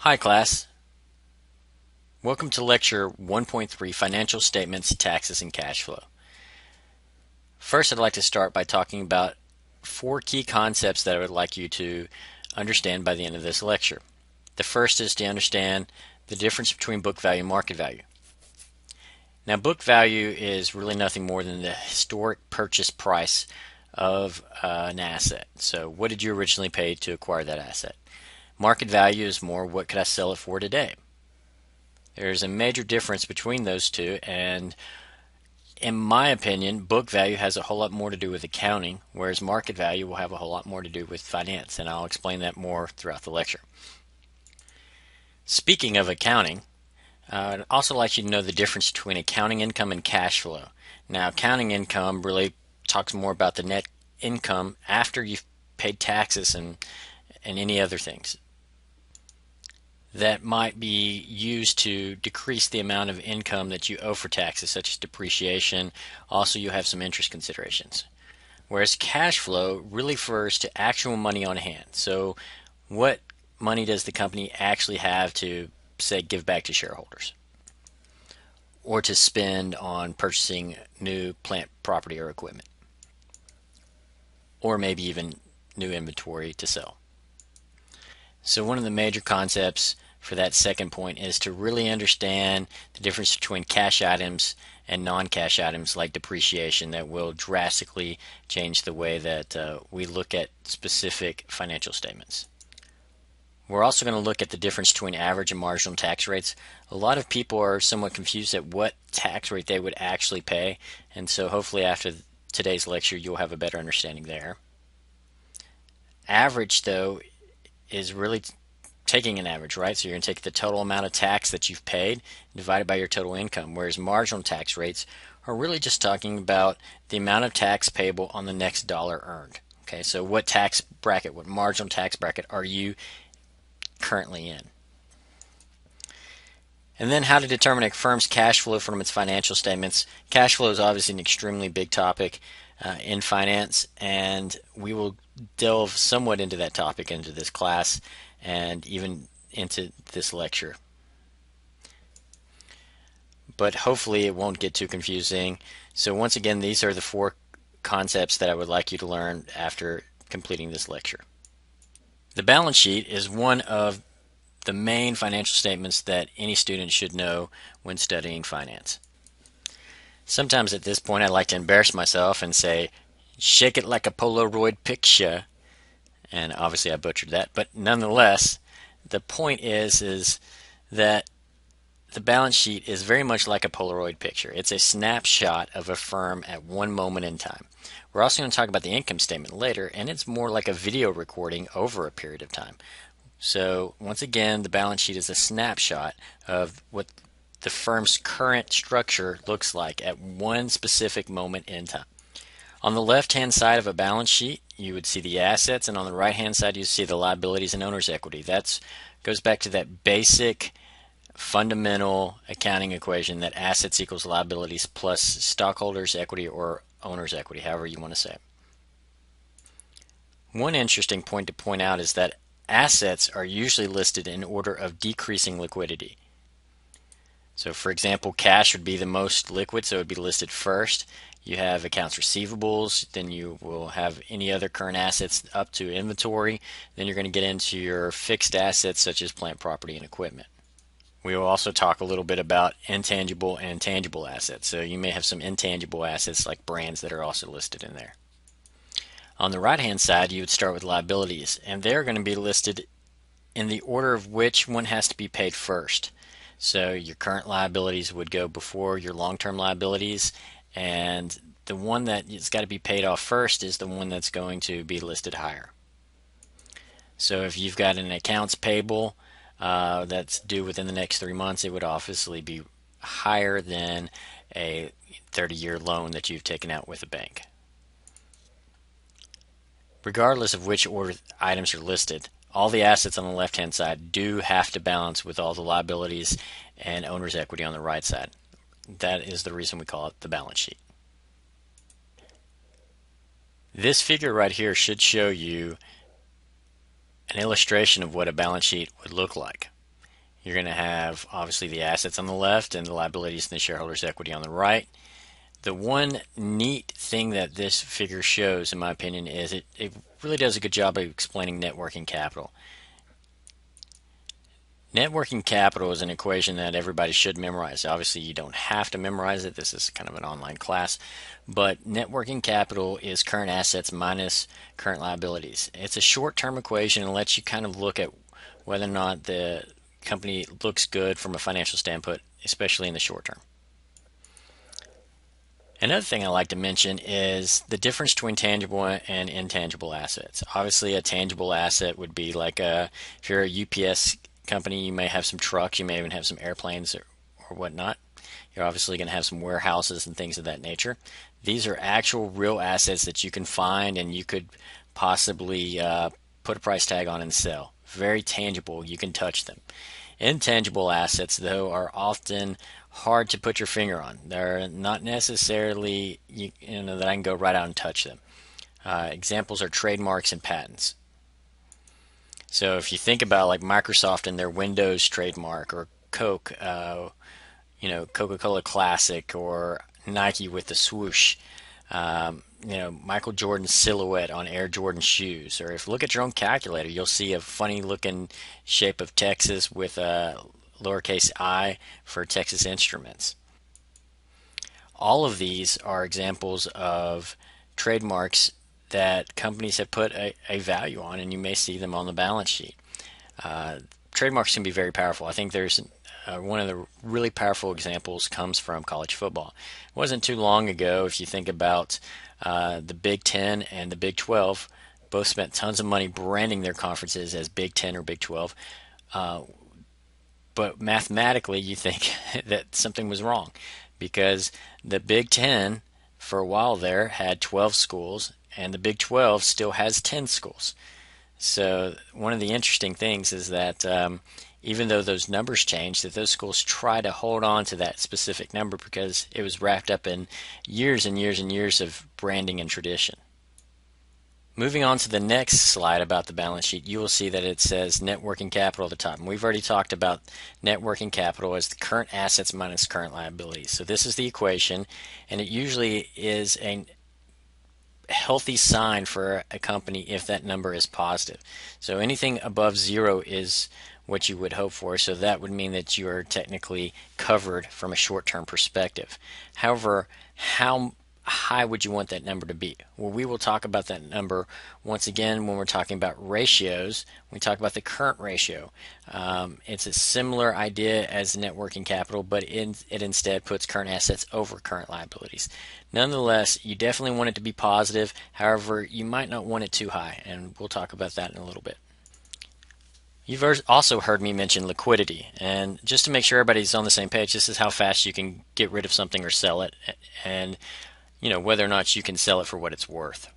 Hi class. Welcome to lecture 1.3 Financial Statements, Taxes, and Cash Flow. First I'd like to start by talking about four key concepts that I would like you to understand by the end of this lecture. The first is to understand the difference between book value and market value. Now book value is really nothing more than the historic purchase price of uh, an asset. So what did you originally pay to acquire that asset? Market value is more what could I sell it for today? There's a major difference between those two, and in my opinion, book value has a whole lot more to do with accounting, whereas market value will have a whole lot more to do with finance, and I'll explain that more throughout the lecture. Speaking of accounting, uh, I'd also like you to know the difference between accounting income and cash flow. Now, accounting income really talks more about the net income after you've paid taxes and and any other things that might be used to decrease the amount of income that you owe for taxes, such as depreciation. Also, you have some interest considerations. Whereas cash flow really refers to actual money on hand. So, what money does the company actually have to, say, give back to shareholders? Or to spend on purchasing new plant, property, or equipment? Or maybe even new inventory to sell. So, one of the major concepts for that second point is to really understand the difference between cash items and non-cash items like depreciation that will drastically change the way that uh, we look at specific financial statements. We're also going to look at the difference between average and marginal tax rates. A lot of people are somewhat confused at what tax rate they would actually pay, and so hopefully after today's lecture you'll have a better understanding there. Average, though, is really taking an average, right? So you're going to take the total amount of tax that you've paid divided by your total income, whereas marginal tax rates are really just talking about the amount of tax payable on the next dollar earned. Okay, so what tax bracket, what marginal tax bracket are you currently in? And then how to determine a firm's cash flow from its financial statements. Cash flow is obviously an extremely big topic uh, in finance, and we will delve somewhat into that topic into this class and even into this lecture. But hopefully it won't get too confusing. So once again, these are the four concepts that I would like you to learn after completing this lecture. The balance sheet is one of the main financial statements that any student should know when studying finance. Sometimes at this point I like to embarrass myself and say, shake it like a Polaroid picture and obviously I butchered that. But nonetheless, the point is is that the balance sheet is very much like a Polaroid picture. It's a snapshot of a firm at one moment in time. We're also going to talk about the income statement later, and it's more like a video recording over a period of time. So, once again, the balance sheet is a snapshot of what the firm's current structure looks like at one specific moment in time. On the left hand side of a balance sheet, you would see the assets, and on the right hand side, you see the liabilities and owner's equity. That goes back to that basic fundamental accounting equation that assets equals liabilities plus stockholders' equity or owner's equity, however you want to say it. One interesting point to point out is that assets are usually listed in order of decreasing liquidity. So, for example, cash would be the most liquid, so it would be listed first. You have accounts receivables, then you will have any other current assets up to inventory. Then you're going to get into your fixed assets such as plant property and equipment. We will also talk a little bit about intangible and tangible assets. So you may have some intangible assets like brands that are also listed in there. On the right hand side, you would start with liabilities, and they're going to be listed in the order of which one has to be paid first. So your current liabilities would go before your long term liabilities, and the one that has got to be paid off first is the one that's going to be listed higher. So if you've got an accounts payable uh, that's due within the next three months, it would obviously be higher than a 30 year loan that you've taken out with a bank. Regardless of which order items are listed, all the assets on the left hand side do have to balance with all the liabilities and owner's equity on the right side. That is the reason we call it the balance sheet. This figure right here should show you an illustration of what a balance sheet would look like. You're going to have obviously the assets on the left and the liabilities and the shareholders' equity on the right. The one neat thing that this figure shows, in my opinion, is it, it really does a good job of explaining net working capital. Net working capital is an equation that everybody should memorize. Obviously, you don't have to memorize it. This is kind of an online class. But net working capital is current assets minus current liabilities. It's a short term equation and lets you kind of look at whether or not the company looks good from a financial standpoint, especially in the short term. Another thing I like to mention is the difference between tangible and intangible assets. Obviously, a tangible asset would be like a, if you're a UPS company, you may have some trucks, you may even have some airplanes or, or whatnot. You're obviously going to have some warehouses and things of that nature. These are actual real assets that you can find and you could possibly uh, put a price tag on and sell. Very tangible, you can touch them. Intangible assets, though, are often hard to put your finger on. They're not necessarily you, you know that I can go right out and touch them. Uh, examples are trademarks and patents. So if you think about like Microsoft and their Windows trademark, or Coke, uh, you know Coca-Cola Classic, or Nike with the swoosh, um, you know Michael Jordan's silhouette on Air Jordan shoes, or if you look at your own calculator, you'll see a funny looking shape of Texas with a lowercase i for Texas Instruments. All of these are examples of trademarks that companies have put a, a value on, and you may see them on the balance sheet. Uh, trademarks can be very powerful. I think there's uh, one of the really powerful examples comes from college football. It wasn't too long ago, if you think about uh, the Big Ten and the Big 12, both spent tons of money branding their conferences as Big Ten or Big 12. Uh, but mathematically, you think that something was wrong because the Big Ten, for a while there, had 12 schools and the Big 12 still has 10 schools. So one of the interesting things is that um, even though those numbers change, that those schools try to hold on to that specific number because it was wrapped up in years and years and years of branding and tradition. Moving on to the next slide about the balance sheet, you will see that it says net working capital at the top. And we've already talked about net working capital as the current assets minus current liabilities. So this is the equation, and it usually is a healthy sign for a company if that number is positive. So anything above zero is what you would hope for. So that would mean that you are technically covered from a short term perspective. However, how high would you want that number to be? Well, we will talk about that number once again when we're talking about ratios. We talk about the current ratio. Um, it's a similar idea as net working capital, but it, it instead puts current assets over current liabilities. Nonetheless, you definitely want it to be positive. However, you might not want it too high, and we'll talk about that in a little bit. You've also heard me mention liquidity, and just to make sure everybody's on the same page, this is how fast you can get rid of something or sell it, and you know, whether or not you can sell it for what it's worth.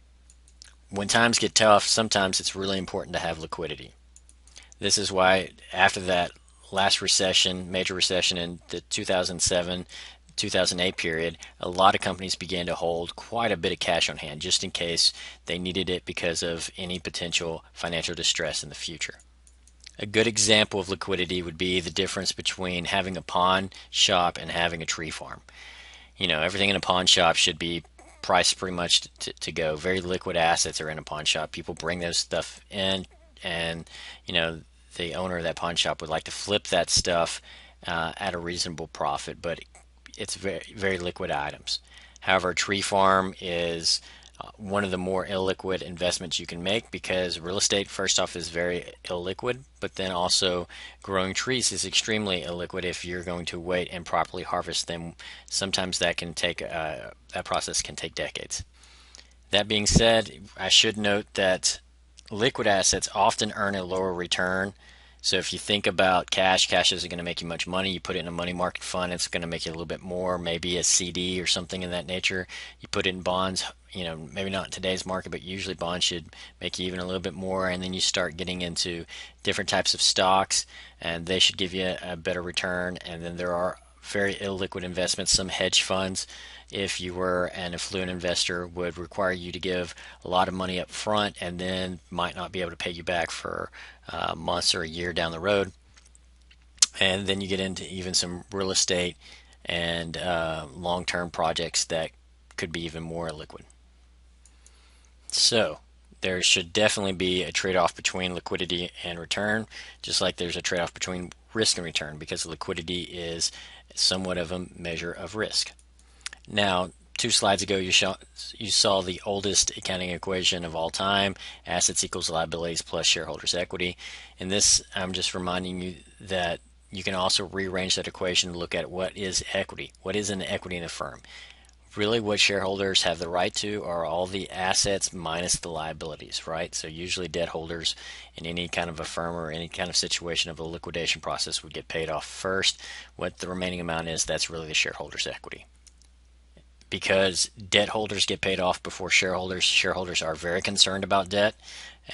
When times get tough, sometimes it's really important to have liquidity. This is why after that last recession, major recession in the 2007 2008 period, a lot of companies began to hold quite a bit of cash on hand just in case they needed it because of any potential financial distress in the future. A good example of liquidity would be the difference between having a pawn shop and having a tree farm you know, everything in a pawn shop should be priced pretty much to, to go. Very liquid assets are in a pawn shop. People bring those stuff in, and you know, the owner of that pawn shop would like to flip that stuff uh, at a reasonable profit, but it's very very liquid items. However, tree farm is one of the more illiquid investments you can make because real estate, first off, is very illiquid, but then also growing trees is extremely illiquid if you're going to wait and properly harvest them. Sometimes that can take uh, that process can take decades. That being said, I should note that liquid assets often earn a lower return so if you think about cash, cash isn't going to make you much money. You put it in a money market fund, it's going to make you a little bit more, maybe a CD or something in that nature. You put it in bonds, you know, maybe not today's market, but usually bonds should make you even a little bit more. And then you start getting into different types of stocks, and they should give you a better return. And then there are very illiquid investments, some hedge funds if you were an affluent investor would require you to give a lot of money up front and then might not be able to pay you back for uh, months or a year down the road and then you get into even some real estate and uh, long-term projects that could be even more liquid. So there should definitely be a trade-off between liquidity and return, just like there's a trade-off between risk and return because liquidity is somewhat of a measure of risk. Now, two slides ago, you, saw, you saw the oldest accounting equation of all time, assets equals liabilities plus shareholders' equity. In this, I'm just reminding you that you can also rearrange that equation to look at what is equity. What is an equity in a firm? Really, what shareholders have the right to are all the assets minus the liabilities, right? So, usually, debt holders in any kind of a firm or any kind of situation of a liquidation process would get paid off first. What the remaining amount is, that's really the shareholders' equity because debt holders get paid off before shareholders. Shareholders are very concerned about debt,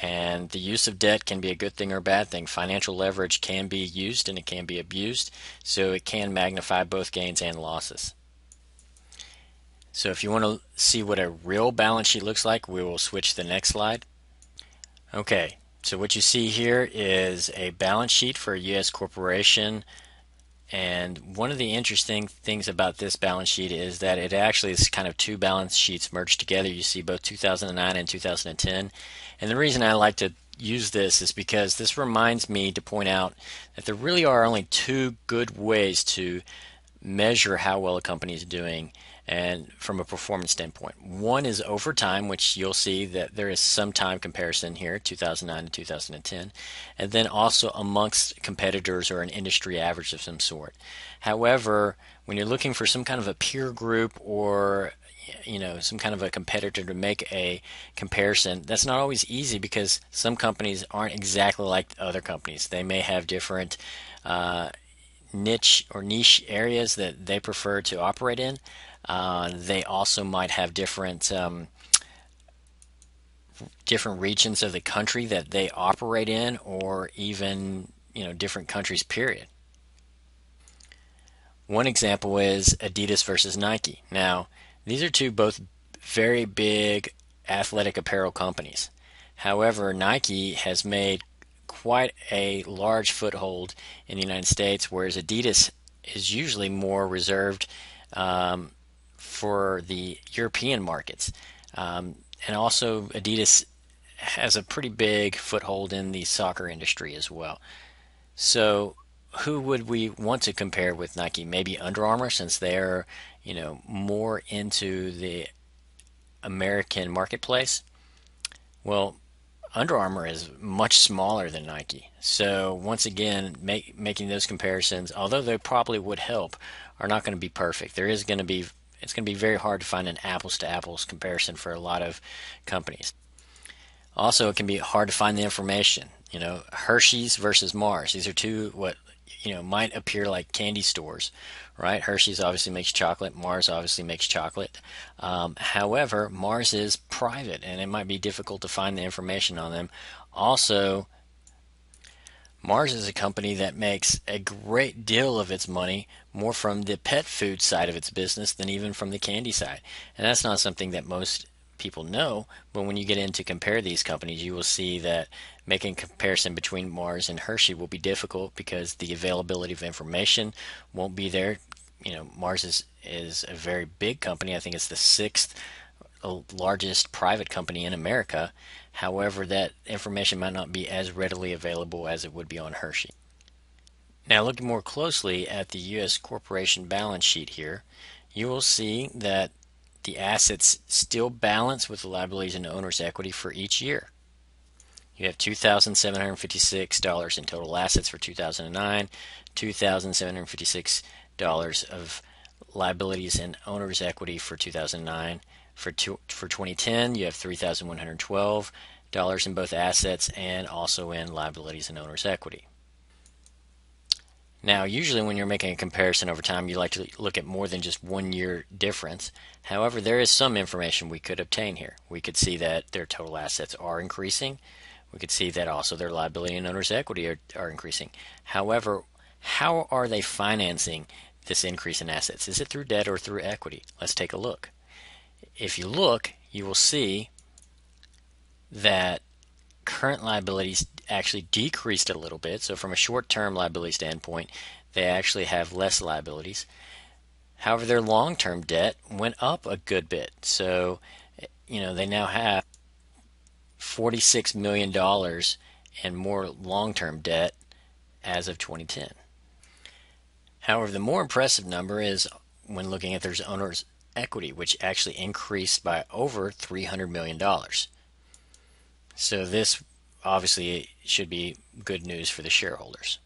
and the use of debt can be a good thing or a bad thing. Financial leverage can be used and it can be abused, so it can magnify both gains and losses. So if you want to see what a real balance sheet looks like, we will switch the next slide. Okay, so what you see here is a balance sheet for a U.S. corporation and one of the interesting things about this balance sheet is that it actually is kind of two balance sheets merged together. You see both 2009 and 2010. And the reason I like to use this is because this reminds me to point out that there really are only two good ways to measure how well a company is doing and from a performance standpoint. One is over time, which you'll see that there is some time comparison here, 2009 to 2010, and then also amongst competitors or an industry average of some sort. However, when you're looking for some kind of a peer group or you know some kind of a competitor to make a comparison that's not always easy because some companies aren't exactly like other companies they may have different uh, niche or niche areas that they prefer to operate in uh, they also might have different um, different regions of the country that they operate in, or even you know different countries. Period. One example is Adidas versus Nike. Now, these are two both very big athletic apparel companies. However, Nike has made quite a large foothold in the United States, whereas Adidas is usually more reserved um, for the European markets. Um, and also, Adidas has a pretty big foothold in the soccer industry as well. So, who would we want to compare with Nike? Maybe Under Armour, since they're you know more into the American marketplace. Well, Under Armour is much smaller than Nike. So once again, make, making those comparisons, although they probably would help, are not going to be perfect. There is going to be it's going to be very hard to find an apples to apples comparison for a lot of companies. Also, it can be hard to find the information. You know, Hershey's versus Mars. These are two what you know might appear like candy stores, right? Hershey's obviously makes chocolate. Mars obviously makes chocolate. Um, however, Mars is private, and it might be difficult to find the information on them. Also, Mars is a company that makes a great deal of its money more from the pet food side of its business than even from the candy side. And that's not something that most people know, but when you get in to compare these companies, you will see that making comparison between Mars and Hershey will be difficult because the availability of information won't be there. You know, Mars is, is a very big company. I think it's the sixth uh, largest private company in America. However, that information might not be as readily available as it would be on Hershey. Now, looking more closely at the U.S. corporation balance sheet here, you will see that the assets still balance with the liabilities and owner's equity for each year. You have $2,756 in total assets for 2009, $2,756 of liabilities and owner's equity for 2009, for two, for 2010, you have $3,112 in both assets and also in liabilities and owner's equity. Now, usually when you're making a comparison over time, you like to look at more than just one year difference. However, there is some information we could obtain here. We could see that their total assets are increasing. We could see that also their liability and owner's equity are, are increasing. However, how are they financing this increase in assets? Is it through debt or through equity? Let's take a look if you look, you will see that current liabilities actually decreased a little bit. So from a short-term liability standpoint, they actually have less liabilities. However, their long-term debt went up a good bit. So, you know, they now have $46 million and more long-term debt as of 2010. However, the more impressive number is when looking at their owner's equity, which actually increased by over $300 million. So this obviously it should be good news for the shareholders.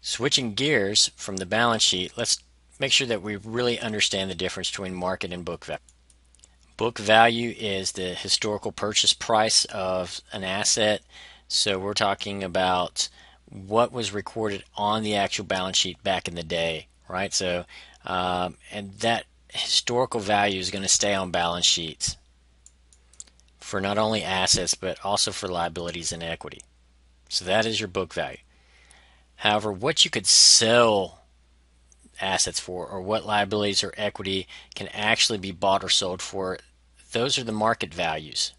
Switching gears from the balance sheet, let's make sure that we really understand the difference between market and book value. Book value is the historical purchase price of an asset. So we're talking about what was recorded on the actual balance sheet back in the day, right? So, um, and that historical value is going to stay on balance sheets for not only assets but also for liabilities and equity. So that is your book value. However, what you could sell assets for or what liabilities or equity can actually be bought or sold for, those are the market values.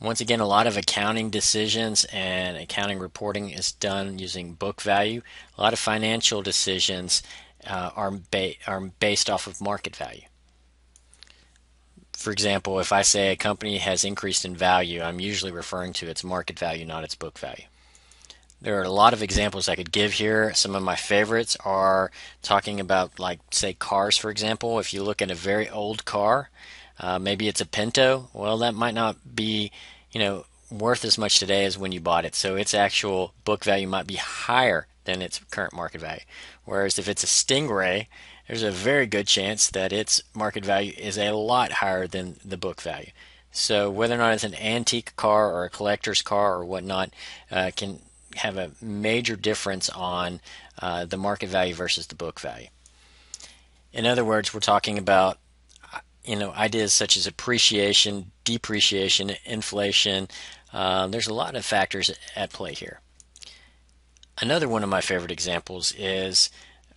Once again, a lot of accounting decisions and accounting reporting is done using book value. A lot of financial decisions uh, are, ba- are based off of market value. For example, if I say a company has increased in value, I'm usually referring to its market value, not its book value. There are a lot of examples I could give here. Some of my favorites are talking about, like, say, cars, for example. If you look at a very old car, uh, maybe it's a Pinto. Well, that might not be, you know, worth as much today as when you bought it. So its actual book value might be higher than its current market value. Whereas if it's a Stingray, there's a very good chance that its market value is a lot higher than the book value. So whether or not it's an antique car or a collector's car or whatnot uh, can have a major difference on uh, the market value versus the book value. In other words, we're talking about you know ideas such as appreciation, depreciation, inflation. Uh, there's a lot of factors at play here. Another one of my favorite examples is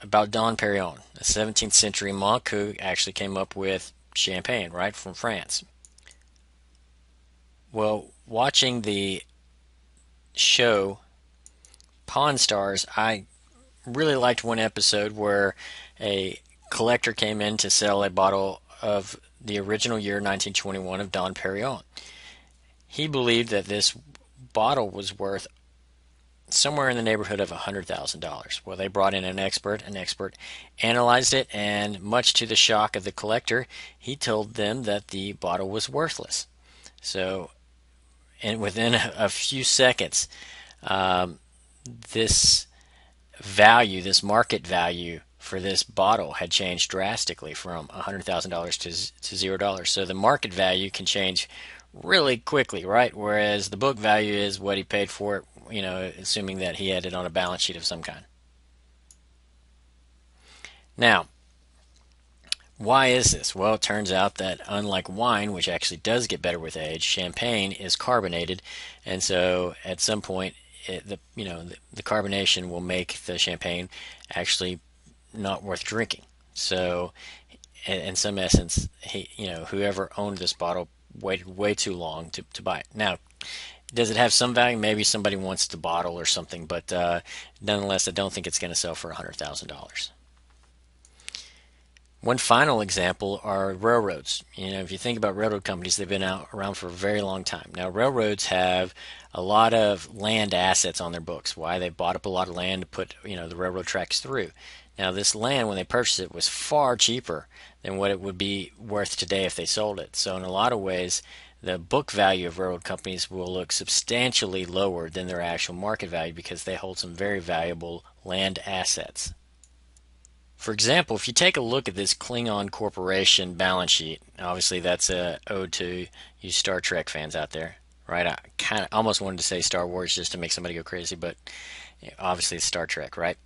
about Dom Perignon, a 17th century monk who actually came up with champagne, right, from France. Well, watching the show Pawn Stars, I really liked one episode where a collector came in to sell a bottle of the original year 1921 of Dom Perignon. He believed that this bottle was worth somewhere in the neighborhood of $100,000. Well, they brought in an expert. An expert analyzed it, and much to the shock of the collector, he told them that the bottle was worthless. So, and within a, few seconds, um, this value, this market value for this bottle had changed drastically from $100,000 to, to $0. So the market value can change really quickly, right? Whereas the book value is what he paid for it, you know, assuming that he had it on a balance sheet of some kind. Now, why is this? Well, it turns out that unlike wine, which actually does get better with age, champagne is carbonated, and so at some point, it, the you know the, the carbonation will make the champagne actually not worth drinking. So, in, in some essence, he, you know, whoever owned this bottle waited way too long to, to buy it. Now, does it have some value? Maybe somebody wants to bottle or something, but uh, nonetheless, I don't think it's going to sell for $100,000. One final example are railroads. You know, if you think about railroad companies, they've been out around for a very long time. Now, railroads have a lot of land assets on their books. Why they bought up a lot of land to put, you know, the railroad tracks through. Now, this land, when they purchased it, was far cheaper than what it would be worth today if they sold it. So, in a lot of ways, the book value of railroad companies will look substantially lower than their actual market value because they hold some very valuable land assets. For example, if you take a look at this Klingon Corporation balance sheet, obviously that's a ode to you Star Trek fans out there, right? I kind of almost wanted to say Star Wars just to make somebody go crazy, but obviously it's Star Trek, right?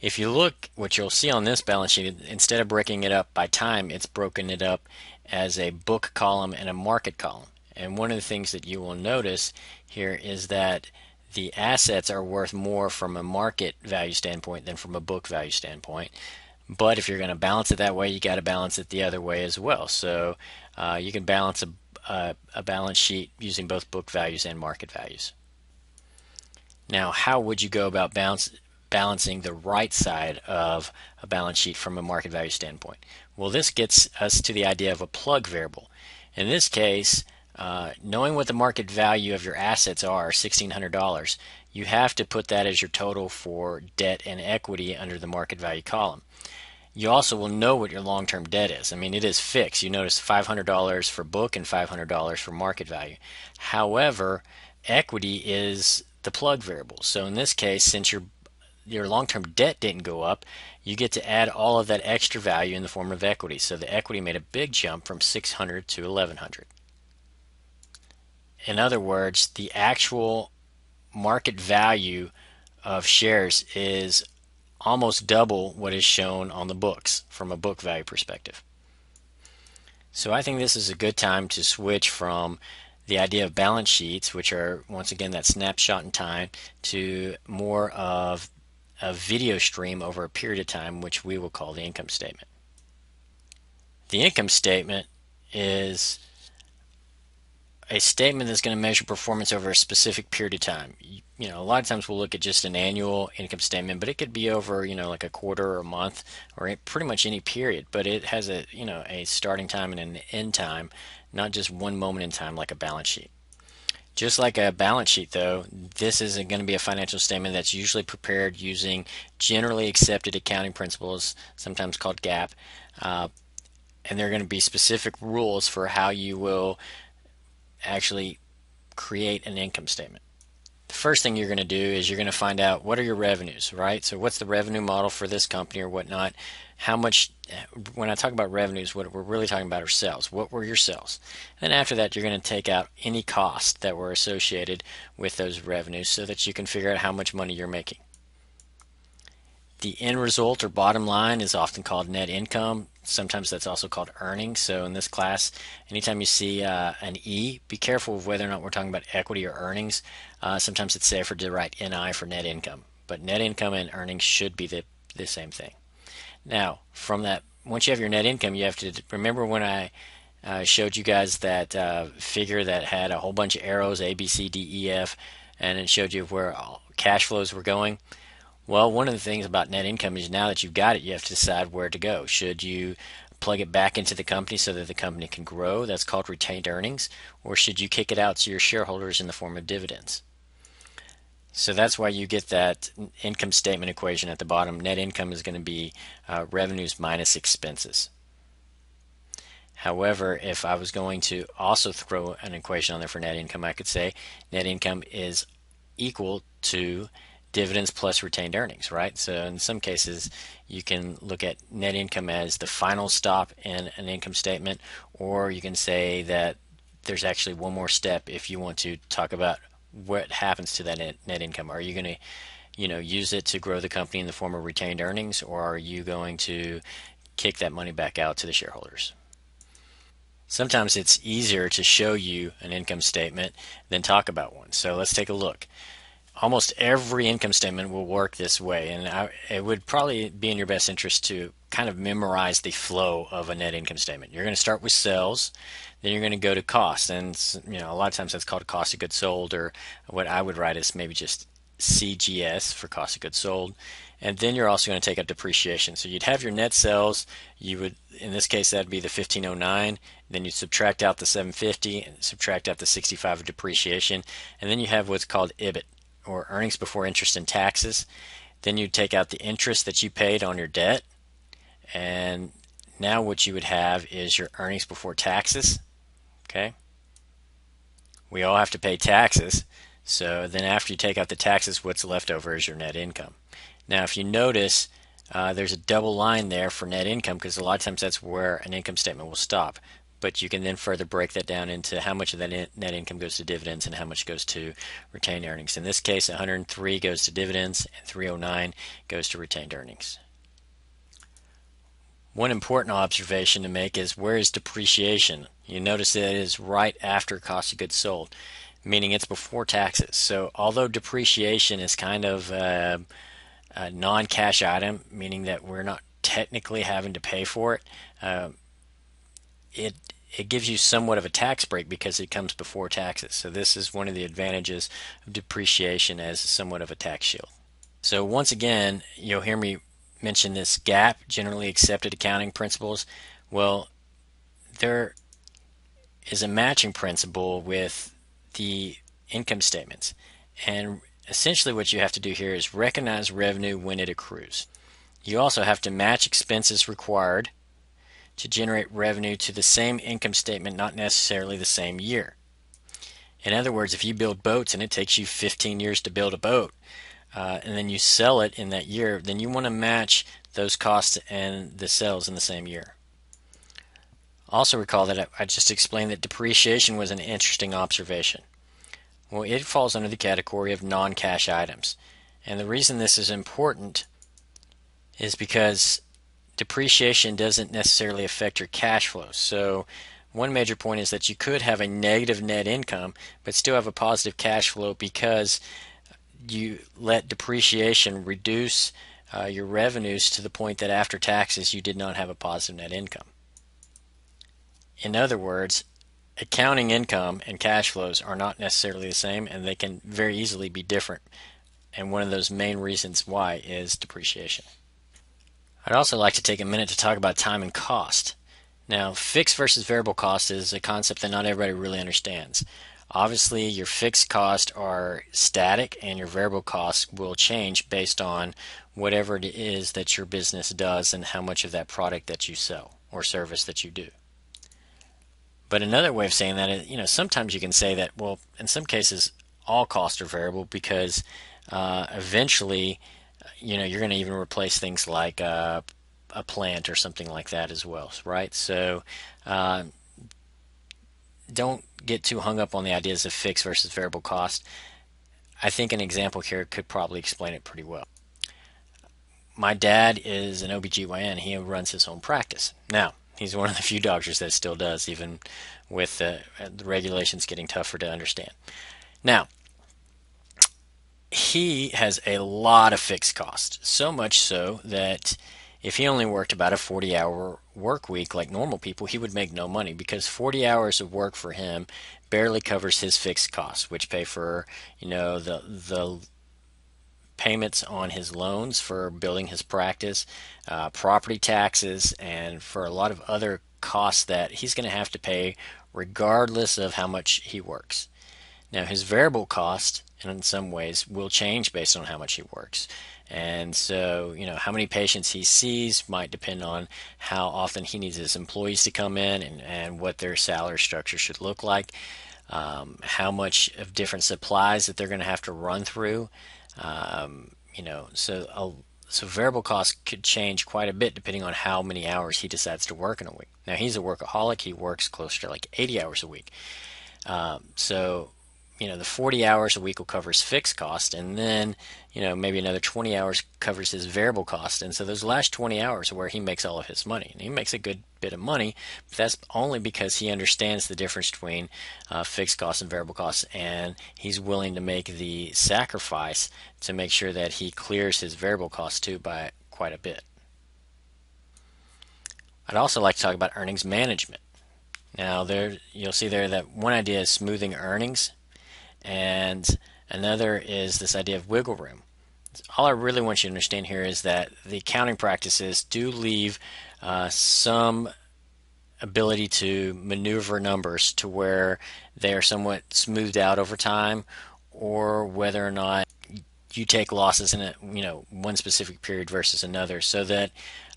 If you look, what you'll see on this balance sheet, instead of breaking it up by time, it's broken it up as a book column and a market column. And one of the things that you will notice here is that the assets are worth more from a market value standpoint than from a book value standpoint. But if you're going to balance it that way, you got to balance it the other way as well. So uh, you can balance a, a, a balance sheet using both book values and market values. Now, how would you go about balance, balancing the right side of a balance sheet from a market value standpoint? Well, this gets us to the idea of a plug variable. In this case, uh, knowing what the market value of your assets are, $1,600, you have to put that as your total for debt and equity under the market value column. You also will know what your long term debt is. I mean, it is fixed. You notice $500 for book and $500 for market value. However, equity is the plug variable. So in this case, since your your long-term debt didn't go up, you get to add all of that extra value in the form of equity. So the equity made a big jump from 600 to 1100. In other words, the actual market value of shares is almost double what is shown on the books from a book value perspective. So I think this is a good time to switch from the idea of balance sheets, which are once again that snapshot in time, to more of a video stream over a period of time, which we will call the income statement. The income statement is a statement that's going to measure performance over a specific period of time. You, know, a lot of times we'll look at just an annual income statement, but it could be over, you know, like a quarter or a month or pretty much any period. But it has a, you know, a starting time and an end time, not just one moment in time like a balance sheet. Just like a balance sheet, though, this is going to be a financial statement that's usually prepared using generally accepted accounting principles, sometimes called GAAP. Uh, and there are going to be specific rules for how you will actually create an income statement. The first thing you're going to do is you're going to find out what are your revenues, right? So what's the revenue model for this company or whatnot? How much, when I talk about revenues, what we're really talking about are sales. What were your sales? And after that, you're going to take out any costs that were associated with those revenues so that you can figure out how much money you're making. The end result or bottom line is often called net income. Sometimes that's also called earnings. So in this class, anytime you see uh, an E, be careful of whether or not we're talking about equity or earnings. Uh, sometimes it's safer to write NI for net income. But net income and earnings should be the, the same thing. Now, from that, once you have your net income, you have to remember when I uh, showed you guys that uh, figure that had a whole bunch of arrows, A, B, C, D, E, F, and it showed you where cash flows were going. Well, one of the things about net income is now that you've got it, you have to decide where to go. Should you plug it back into the company so that the company can grow? That's called retained earnings. Or should you kick it out to your shareholders in the form of dividends? So that's why you get that income statement equation at the bottom. Net income is going to be uh, revenues minus expenses. However, if I was going to also throw an equation on there for net income, I could say net income is equal to dividends plus retained earnings, right? So in some cases, you can look at net income as the final stop in an income statement, or you can say that there's actually one more step if you want to talk about what happens to that net, income. Are you going to, you know, use it to grow the company in the form of retained earnings, or are you going to kick that money back out to the shareholders? Sometimes it's easier to show you an income statement than talk about one. So let's take a look almost every income statement will work this way, and I, it would probably be in your best interest to kind of memorize the flow of a net income statement. You're going to start with sales, then you're going to go to cost, and you know a lot of times that's called cost of goods sold, or what I would write is maybe just CGS for cost of goods sold, and then you're also going to take out depreciation. So you'd have your net sales. You would, in this case, that'd be the 1509. Then you'd subtract out the 750 and subtract out the 65 of depreciation, and then you have what's called EBIT or earnings before interest and taxes. Then you take out the interest that you paid on your debt. And now what you would have is your earnings before taxes. Okay? We all have to pay taxes. So then after you take out the taxes, what's left over is your net income. Now if you notice, uh, there's a double line there for net income because a lot of times that's where an income statement will stop but you can then further break that down into how much of that net income goes to dividends and how much goes to retained earnings. In this case, 103 goes to dividends and 309 goes to retained earnings. One important observation to make is where is depreciation? You notice that it is right after cost of goods sold, meaning it's before taxes. So although depreciation is kind of a, a non-cash item, meaning that we're not technically having to pay for it, uh, it it gives you somewhat of a tax break because it comes before taxes. So this is one of the advantages of depreciation as somewhat of a tax shield. So once again, you'll hear me mention this GAAP, generally accepted accounting principles. Well, there is a matching principle with the income statements. And essentially what you have to do here is recognize revenue when it accrues. You also have to match expenses required to generate revenue to the same income statement, not necessarily the same year. In other words, if you build boats and it takes you 15 years to build a boat, uh, and then you sell it in that year, then you want to match those costs and the sales in the same year. Also recall that I just explained that depreciation was an interesting observation. Well, it falls under the category of non-cash items. And the reason this is important is because depreciation doesn't necessarily affect your cash flow. So one major point is that you could have a negative net income but still have a positive cash flow because you let depreciation reduce uh, your revenues to the point that after taxes you did not have a positive net income. In other words, accounting income and cash flows are not necessarily the same and they can very easily be different. And one of those main reasons why is depreciation. I'd also like to take a minute to talk about time and cost. Now, fixed versus variable cost is a concept that not everybody really understands. Obviously, your fixed costs are static and your variable costs will change based on whatever it is that your business does and how much of that product that you sell or service that you do. But another way of saying that is, you know, sometimes you can say that, well, in some cases, all costs are variable because uh, eventually, you know, you're going to even replace things like uh, a plant or something like that as well, right? So uh, don't get too hung up on the ideas of fixed versus variable cost. I think an example here could probably explain it pretty well. My dad is an OBGYN. He runs his own practice. Now, He's one of the few doctors that still does, even with the regulations getting tougher to understand. Now, he has a lot of fixed costs, so much so that if he only worked about a 40 hour work week like normal people, he would make no money because 40 hours of work for him barely covers his fixed costs, which pay for, you know, the the payments on his loans for building his practice, uh, property taxes, and for a lot of other costs that he's going to have to pay regardless of how much he works. Now, his variable cost, in some ways, will change based on how much he works. And so, you know, how many patients he sees might depend on how often he needs his employees to come in and, and what their salary structure should look like, um, how much of different supplies that they're going to have to run through. Um, you know, so I'll, so variable costs could change quite a bit depending on how many hours he decides to work in a week. Now he's a workaholic; he works closer to like 80 hours a week. Um, so you know the 40 hours a week will cover his fixed cost and then you know maybe another 20 hours covers his variable cost. And so those last 20 hours are where he makes all of his money. And he makes a good bit of money but that's only because he understands the difference between uh, fixed costs and variable costs and he's willing to make the sacrifice to make sure that he clears his variable costs too by quite a bit. I'd also like to talk about earnings management. Now there you'll see there that one idea is smoothing earnings and another is this idea of wiggle room. All I really want you to understand here is that the accounting practices do leave uh, some ability to maneuver numbers to where they are somewhat smoothed out over time, or whether or not you take losses in a you know one specific period versus another, so that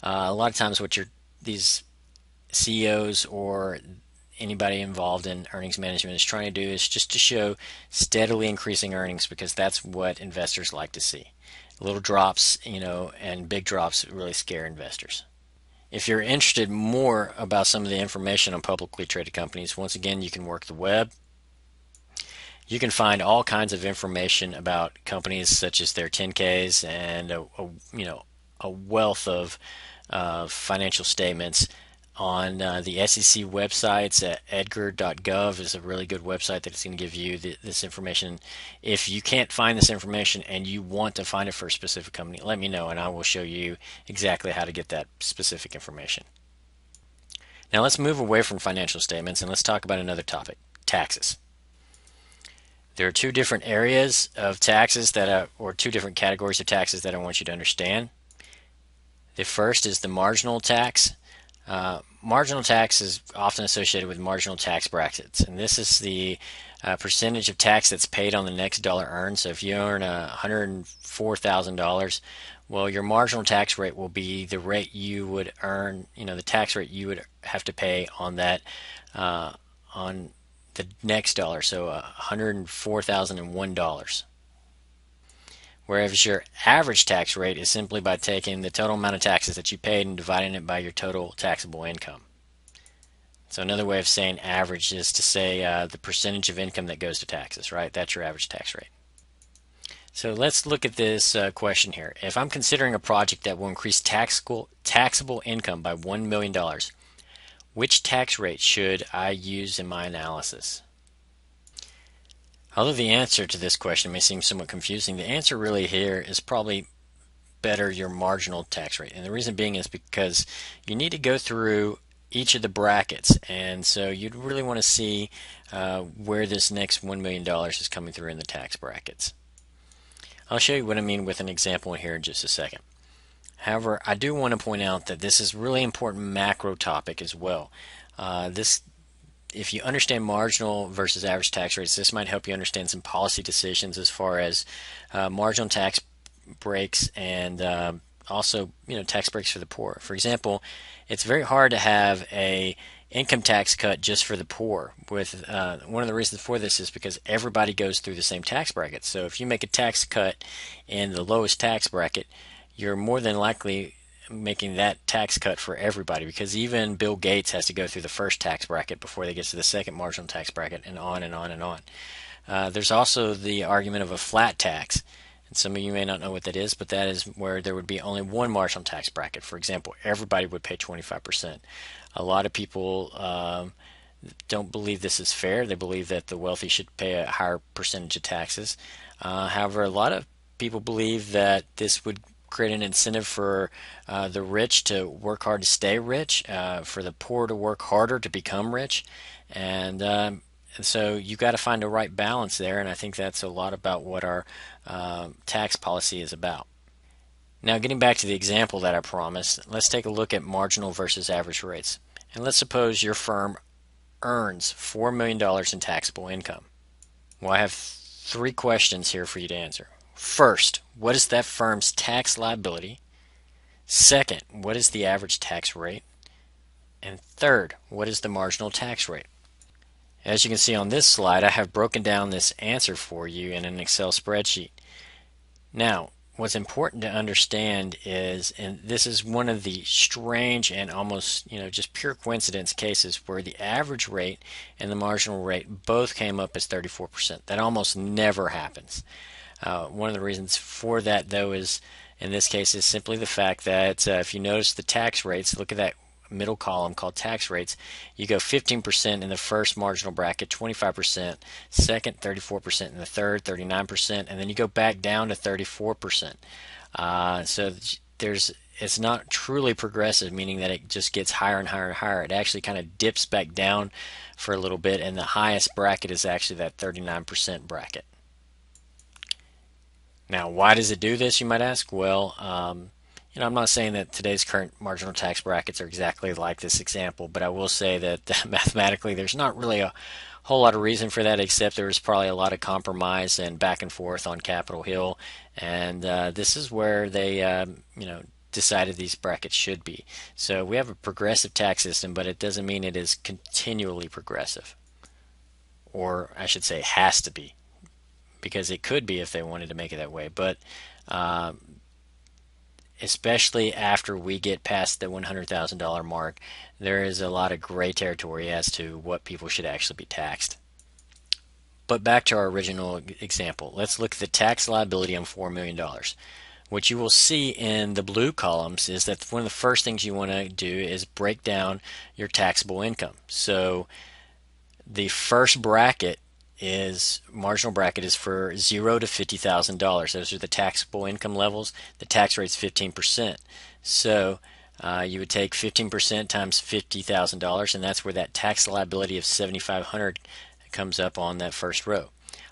uh, a lot of times what you're these CEOs or anybody involved in earnings management is trying to do is just to show steadily increasing earnings because that's what investors like to see. Little drops, you know, and big drops really scare investors. If you're interested more about some of the information on publicly traded companies, once again, you can work the web. You can find all kinds of information about companies such as their 10Ks and a, a you know a wealth of uh, financial statements on uh, the SEC websites at edgar.gov is a really good website that's going to give you the, this information. If you can't find this information and you want to find it for a specific company, let me know and I will show you exactly how to get that specific information. Now let's move away from financial statements and let's talk about another topic, taxes. There are two different areas of taxes that are, or two different categories of taxes that I want you to understand. The first is the marginal tax. Uh, marginal tax is often associated with marginal tax brackets, and this is the uh, percentage of tax that's paid on the next dollar earned. So if you earn $104,000, well, your marginal tax rate will be the rate you would earn, you know, the tax rate you would have to pay on that, uh, on the next dollar, so $104,001. Whereas your average tax rate is simply by taking the total amount of taxes that you paid and dividing it by your total taxable income. So another way of saying average is to say uh, the percentage of income that goes to taxes, right? That's your average tax rate. So let's look at this uh, question here. If I'm considering a project that will increase taxable, taxable income by $1 million, which tax rate should I use in my analysis? Although the answer to this question may seem somewhat confusing, the answer really here is probably better your marginal tax rate. And the reason being is because you need to go through each of the brackets. And so you'd really want to see uh, where this next $1 million is coming through in the tax brackets. I'll show you what I mean with an example here in just a second. However, I do want to point out that this is really important macro topic as well. Uh, this, if you understand marginal versus average tax rates, this might help you understand some policy decisions as far as uh, marginal tax breaks and uh, also you know tax breaks for the poor. For example, it's very hard to have a income tax cut just for the poor. With uh, one of the reasons for this is because everybody goes through the same tax bracket. So if you make a tax cut in the lowest tax bracket, you're more than likely making that tax cut for everybody because even Bill Gates has to go through the first tax bracket before they get to the second marginal tax bracket and on and on and on. Uh, there's also the argument of a flat tax. And some of you may not know what that is, but that is where there would be only one marginal tax bracket. For example, everybody would pay 25%. A lot of people um, don't believe this is fair. They believe that the wealthy should pay a higher percentage of taxes. Uh, however, a lot of people believe that this would create an incentive for uh, the rich to work hard to stay rich, uh, for the poor to work harder to become rich, and, um, so you've got to find a right balance there. And I think that's a lot about what our uh, tax policy is about. Now, getting back to the example that I promised, let's take a look at marginal versus average rates. And let's suppose your firm earns $4 million in taxable income. Well, I have three questions here for you to answer. First, what is that firm's tax liability? Second, what is the average tax rate? And third, what is the marginal tax rate? As you can see on this slide, I have broken down this answer for you in an Excel spreadsheet. Now, what's important to understand is, and this is one of the strange and almost, you know, just pure coincidence cases where the average rate and the marginal rate both came up as 34%. That almost never happens. Uh, one of the reasons for that, though, is in this case is simply the fact that uh, if you notice the tax rates, look at that middle column called tax rates, you go 15% in the first marginal bracket, 25%, second 34% in the third, 39%, and then you go back down to 34%. Uh, so there's it's not truly progressive, meaning that it just gets higher and higher and higher. It actually kind of dips back down for a little bit, and the highest bracket is actually that 39% bracket. Now, why does it do this, you might ask? Well, um, you know, I'm not saying that today's current marginal tax brackets are exactly like this example, but I will say that mathematically there's not really a whole lot of reason for that, except there was probably a lot of compromise and back and forth on Capitol Hill, and uh, this is where they, um, you know, decided these brackets should be. So we have a progressive tax system, but it doesn't mean it is continually progressive, or I should say, has to be because it could be if they wanted to make it that way. But uh, especially after we get past the $100,000 mark, there is a lot of gray territory as to what people should actually be taxed. But back to our original example, let's look at the tax liability on $4 million. What you will see in the blue columns is that one of the first things you want to do is break down your taxable income. So the first bracket is marginal bracket is for zero to fifty thousand dollars. Those are the taxable income levels. The tax rate is fifteen percent. So uh, you would take 15% times $50,000, and that's where that tax liability of 7500 comes up on that first row.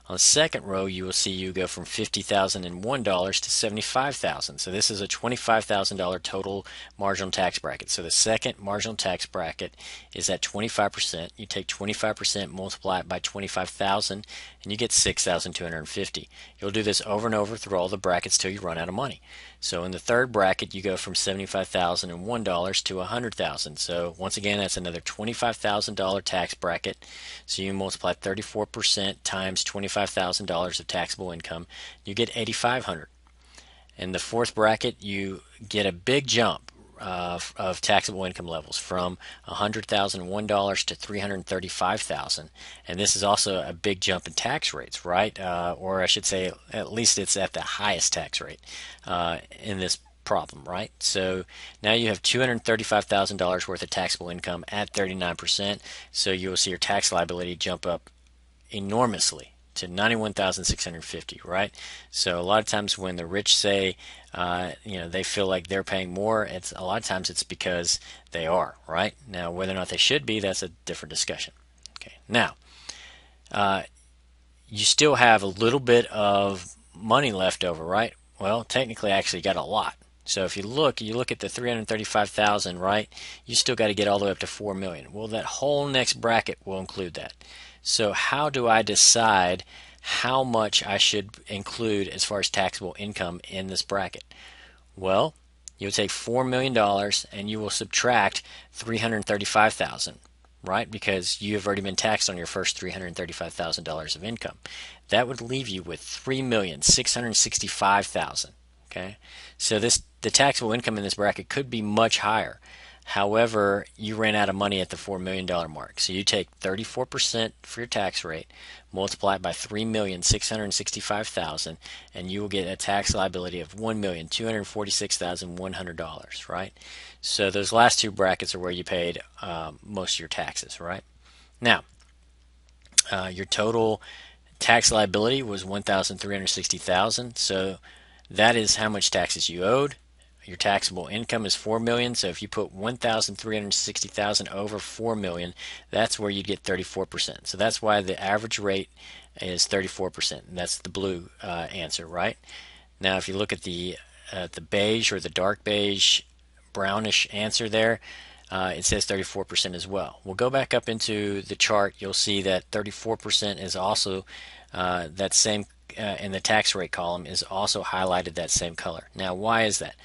On the second row, you will see you go from $50,001 to 75,000. So this is a $25,000 total marginal tax bracket. So the second marginal tax bracket is at 25%. You take 25%, multiply it by 25,000, and you get 6,250. You'll do this over and over through all the brackets till you run out of money. So in the third bracket, you go from $75,001 to 100,000. So once again, that's another $25,000 tax bracket. So you multiply 34% times $25,000 of taxable income, you get 8,500. In the fourth bracket, you get a big jump uh, of taxable income levels from $100,001 to 335,000. And this is also a big jump in tax rates, right? Uh, or I should say, at least it's at the highest tax rate uh, in this problem, right? So now you have $235,000 worth of taxable income at 39%. So you will see your tax liability jump up enormously to 91,650, right? So a lot of times when the rich say, uh, you know, they feel like they're paying more, it's a lot of times it's because they are, right? Now, whether or not they should be, that's a different discussion. Okay. Now, uh, you still have a little bit of money left over, right? Well, technically, actually, got a lot. So if you look, you look at the 335,000, right? You still got to get all the way up to 4 million. Well, that whole next bracket will include that. So how do I decide how much I should include as far as taxable income in this bracket? Well, you would take $4 million and you will subtract 335,000 right? Because you have already been taxed on your first $335,000 of income. That would leave you with 3,665,000, okay? So this the taxable income in this bracket could be much higher. However, you ran out of money at the $4 million mark. So you take 34% for your tax rate, multiply it by 3,665,000 and you will get a tax liability of $1,246,100, right? So those last two brackets are where you paid uh, most of your taxes, right? Now, uh, your total tax liability was 1,360,000. So that is how much taxes you owed your taxable income is 4 million. So if you put 1,360,000 over 4 million that's where you get 34% so that's why the average rate is 34% that's the blue uh, answer right? Now if you look at the uh, the beige or the dark beige brownish answer there uh, it says 34% as well. We'll go back up into the chart. You'll see that 34% is also uh, that same uh, in the tax rate column is also highlighted that same color. Now why is that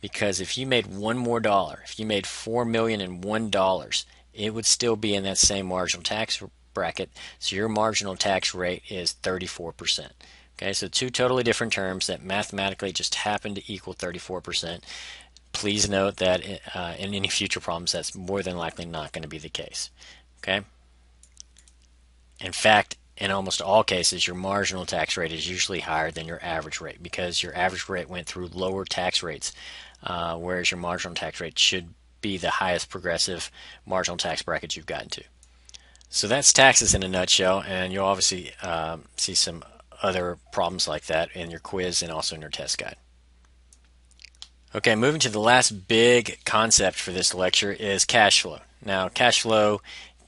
because if you made one more dollar, if you made four million and one dollars, it would still be in that same marginal tax bracket. So your marginal tax rate is 34%. Okay, so two totally different terms that mathematically just happen to equal 34%. Please note that uh, in any future problems, that's more than likely not going to be the case. Okay. In fact, in almost all cases, your marginal tax rate is usually higher than your average rate because your average rate went through lower tax rates uh, whereas your marginal tax rate should be the highest progressive marginal tax bracket you've gotten to. So that's taxes in a nutshell, and you'll obviously um, see some other problems like that in your quiz and also in your test guide. Okay, moving to the last big concept for this lecture is cash flow. Now, cash flow,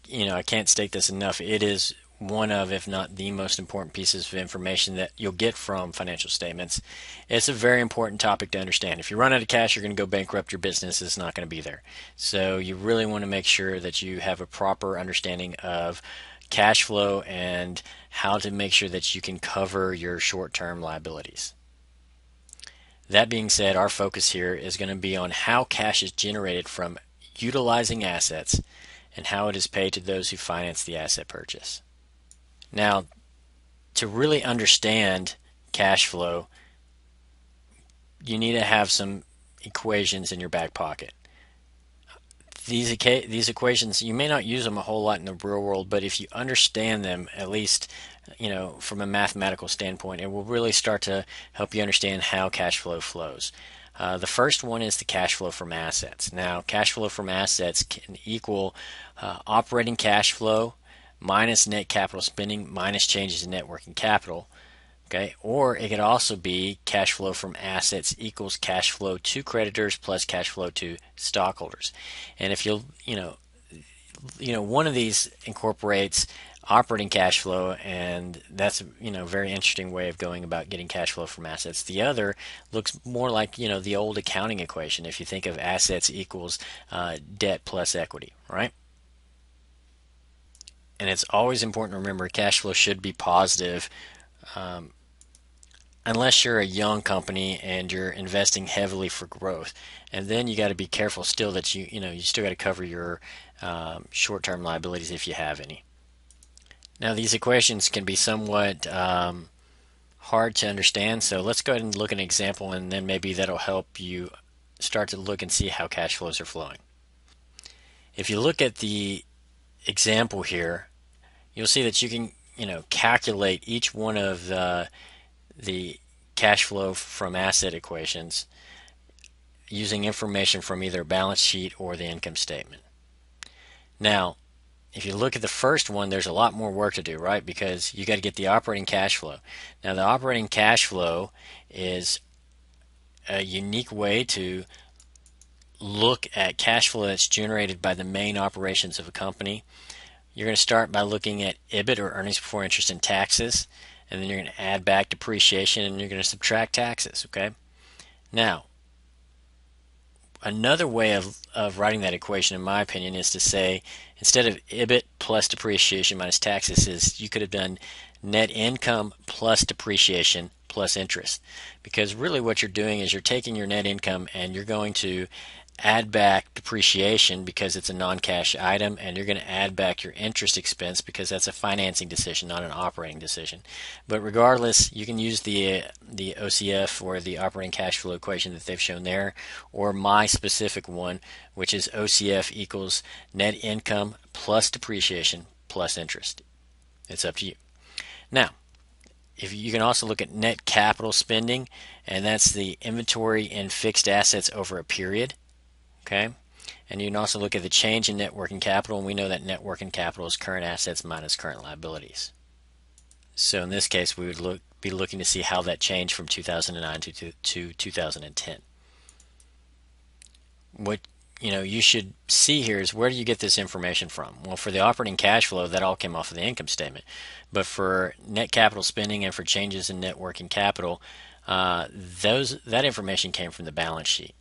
you know, I can't state this enough. It is one of, if not the most important pieces of information that you'll get from financial statements. It's a very important topic to understand. If you run out of cash, you're going to go bankrupt, your business is not going to be there. So you really want to make sure that you have a proper understanding of cash flow and how to make sure that you can cover your short term liabilities. That being said, our focus here is going to be on how cash is generated from utilizing assets and how it is paid to those who finance the asset purchase. Now, to really understand cash flow, you need to have some equations in your back pocket. These these equations you may not use them a whole lot in the real world, but if you understand them, at least you know from a mathematical standpoint, it will really start to help you understand how cash flow flows. Uh, the first one is the cash flow from assets. Now, cash flow from assets can equal uh, operating cash flow minus net capital spending minus changes in net working capital Okay, or it could also be cash flow from assets equals cash flow to creditors plus cash flow to stockholders. And if you'll, you know, you know, one of these incorporates operating cash flow, and that's you know a very interesting way of going about getting cash flow from assets. The other looks more like you know the old accounting equation. If you think of assets equals uh, debt plus equity, right? And it's always important to remember cash flow should be positive. Um, unless you're a young company and you're investing heavily for growth and then you got to be careful still that you you know you still got to cover your um, short-term liabilities if you have any now these equations can be somewhat um, hard to understand, so let's go ahead and look at an example and then maybe that'll help you start to look and see how cash flows are flowing. If you look at the example here, you'll see that you can you know calculate each one of the, the cash flow from asset equations using information from either balance sheet or the income statement. Now, if you look at the first one, there's a lot more work to do, right? Because you got to get the operating cash flow. Now, the operating cash flow is a unique way to look at cash flow that's generated by the main operations of a company. You're going to start by looking at EBIT or earnings before interest and taxes, and then you're going to add back depreciation and you're going to subtract taxes, okay? Now, another way of, of writing that equation, in my opinion, is to say instead of EBIT plus depreciation minus taxes, is you could have done net income plus depreciation plus interest. Because really what you're doing is you're taking your net income and you're going to add back depreciation because it's a non-cash item and you're going to add back your interest expense because that's a financing decision not an operating decision. But regardless you can use the the OCF or the operating cash flow equation that they've shown there or my specific one which is OCF equals net income plus depreciation plus interest. It's up to you. Now if you can also look at net capital spending and that's the inventory and fixed assets over a period Okay? And you can also look at the change in net working capital, and we know that net working capital is current assets minus current liabilities. So in this case, we would look, be looking to see how that changed from 2009 to, to, to 2010. What you know you should see here is where do you get this information from? Well, for the operating cash flow, that all came off of the income statement. But for net capital spending and for changes in net working capital, uh, those that information came from the balance sheet.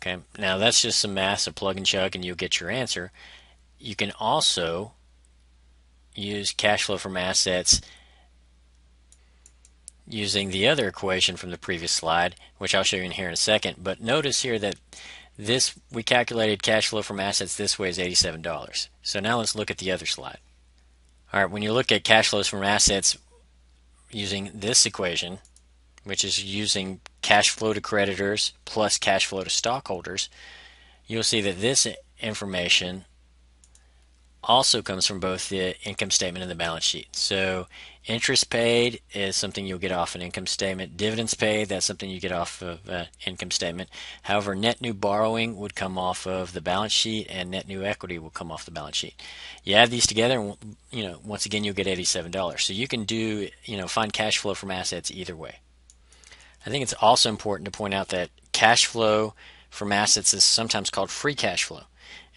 Okay, now that's just some math, so plug and chug, and you'll get your answer. You can also use cash flow from assets using the other equation from the previous slide, which I'll show you in here in a second. But notice here that this we calculated cash flow from assets this way is $87. So now let's look at the other slide. All right, when you look at cash flows from assets using this equation, which is using cash flow to creditors plus cash flow to stockholders, you'll see that this information also comes from both the income statement and the balance sheet. So interest paid is something you'll get off an income statement. Dividends paid, that's something you get off of an income statement. However, net new borrowing would come off of the balance sheet and net new equity will come off the balance sheet. You add these together and you know, once again you'll get $87. So you can do, you know, find cash flow from assets either way. I think it's also important to point out that cash flow from assets is sometimes called free cash flow.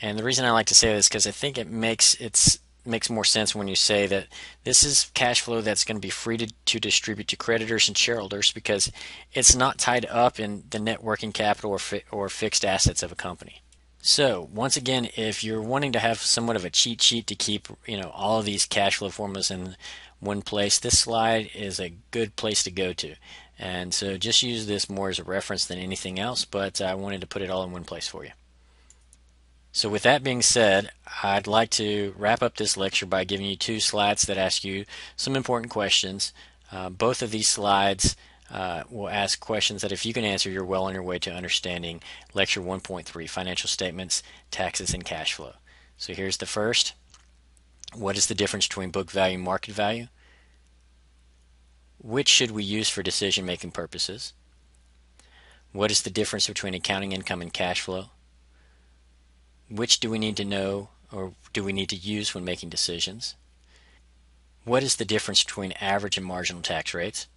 And the reason I like to say this is because I think it makes it's makes more sense when you say that this is cash flow that's going to be free to, to distribute to creditors and shareholders because it's not tied up in the net working capital or, fi- or fixed assets of a company. So once again, if you're wanting to have somewhat of a cheat sheet to keep you know all of these cash flow formulas in one place, this slide is a good place to go to. And so just use this more as a reference than anything else, but I wanted to put it all in one place for you. So with that being said, I'd like to wrap up this lecture by giving you two slides that ask you some important questions. Uh, both of these slides uh, will ask questions that if you can answer, you're well on your way to understanding Lecture 1.3, Financial Statements, Taxes, and Cash Flow. So here's the first. What is the difference between book value and market value? Which should we use for decision making purposes? What is the difference between accounting income and cash flow? Which do we need to know or do we need to use when making decisions? What is the difference between average and marginal tax rates?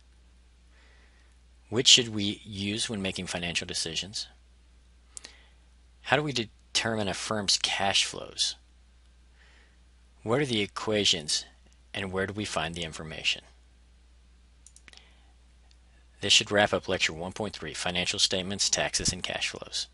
Which should we use when making financial decisions? How do we determine a firm's cash flows? What are the equations and where do we find the information? This should wrap up Lecture 1.3, Financial Statements, Taxes, and Cash Flows.